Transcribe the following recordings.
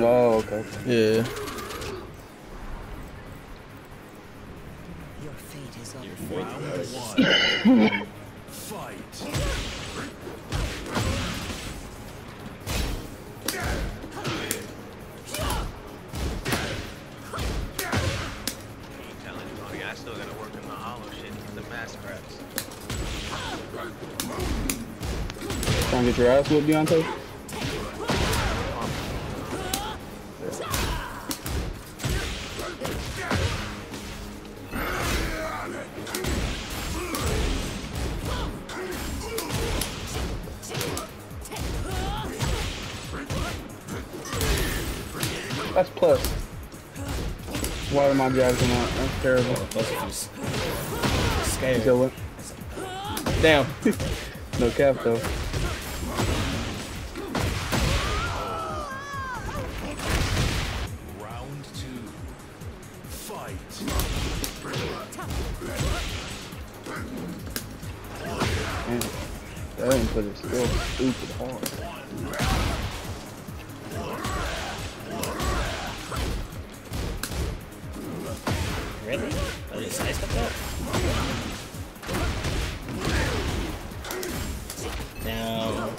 Oh, okay. Yeah. Your fate is on Your Round fate. one. Fight. Ain't telling you, homie. I still gotta work on the hollow shit and the mass scraps. Trying to get your ass whooped, Deontay? That's plus. Why am I jacking out? That's terrible. Plus if you s- scared. Kill it. Damn. No cap though. Round two. Fight. Man, that input is still stupid hard. Really? Oh, you sliced up that? Down. Oh,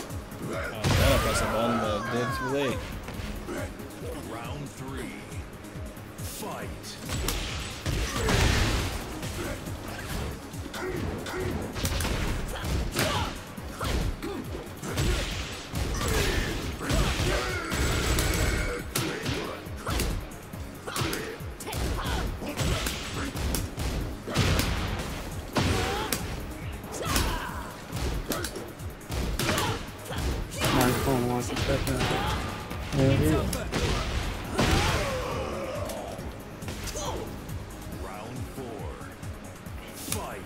to press a button, but did too late. Round three. Fight. Round four. Fight.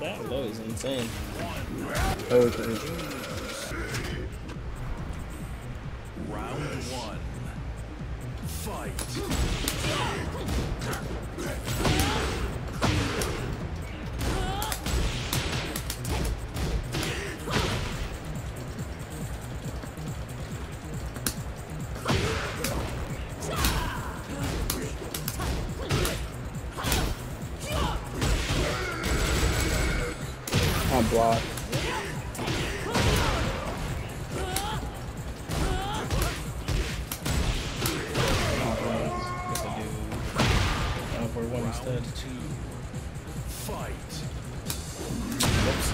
That low is insane. Okay. Round one. Fight. I'm two. Fight. Whoops.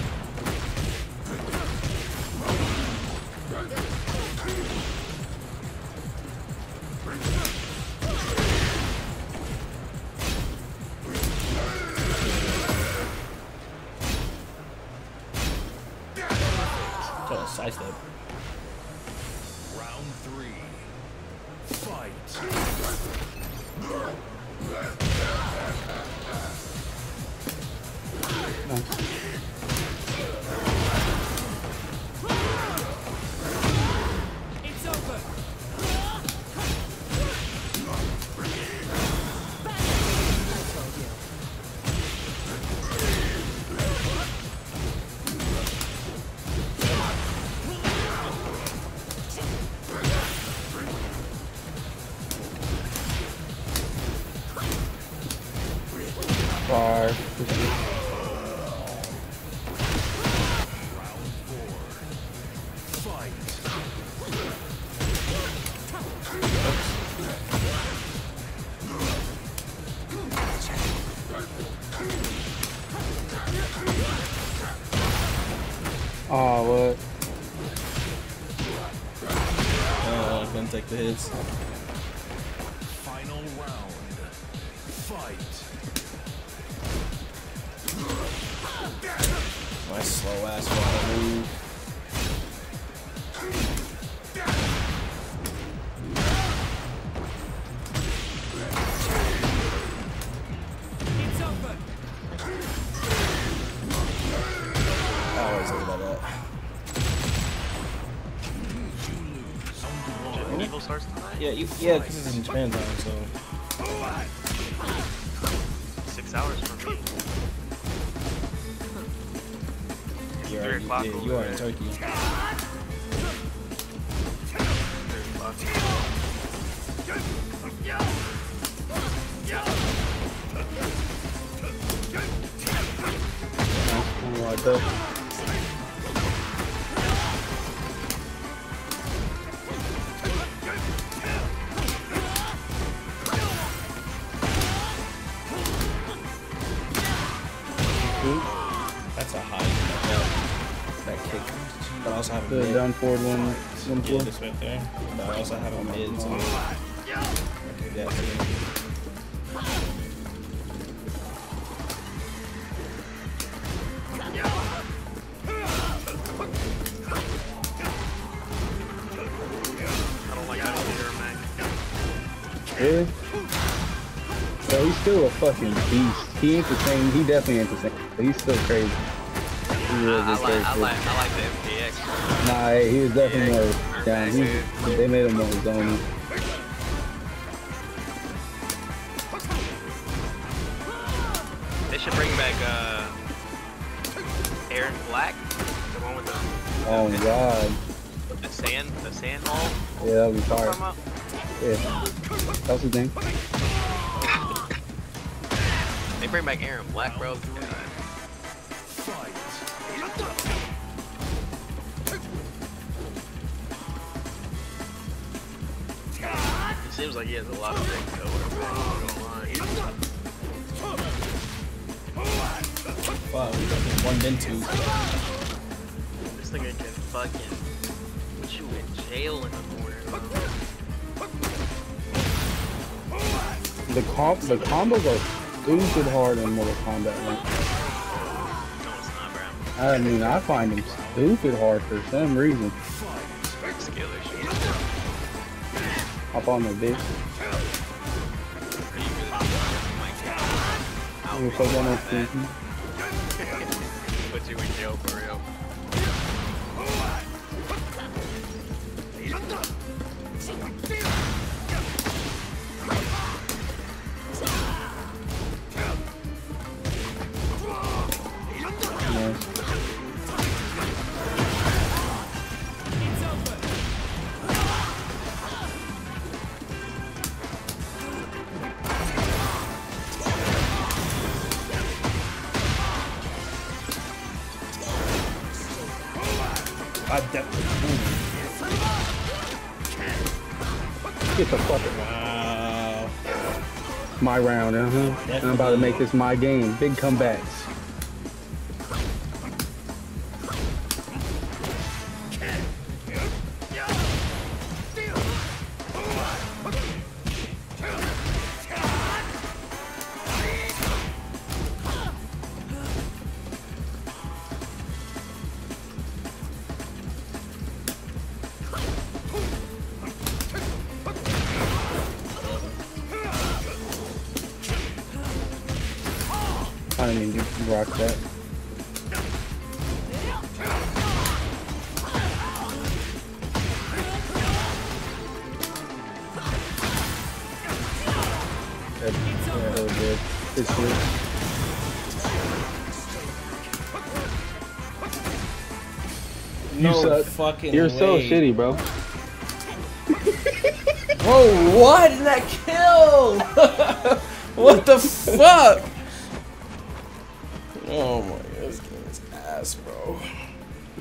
Trying sidestep. Round three. Fight. Fire. The hits. Final round. Fight. My slow ass water move. Yeah, you, yeah, because it's in Japan time, so. Six hours from me. You're, Three o'clock yeah, you are in. Turkey. Three o'clock. Oh, oh, I The mid. down forward one. one Yeah, this right there. But I also have a mid, so. Okay, that don't that. Really? So he's still a fucking beast. He ain't the same. He definitely ain't the same. But he's still crazy. He really I, I like, I like, I like the FPX. Nah, he was definitely Yeah, more down. He, they made him more his own. They should bring back uh, Erron Black, the one with the, Oh my god. the sand, the sand hall. Yeah, Talking fire. about? Yeah. That's the thing. They bring back Erron Black, bro. Seems like he has a lot of things to overcome. Fuck, we got one then two. This nigga can fucking put you in jail in the corner. The comp, the combos are stupid hard in Mortal Kombat. No, it's not, bro. I mean, I find them stupid hard for some reason. Skill issue. Fuck on that. sneaky. Put you for real. I definitely. Get the fuck. Wow. My round, uh huh. I'm about to make this my game. Big comebacks. I didn't even rock that. That, yeah, that was good. Good shit. You no suck. fucking You're so shitty, bro. Whoa, what? Did that kill? what the fuck? Oh my god, this game is ass, bro.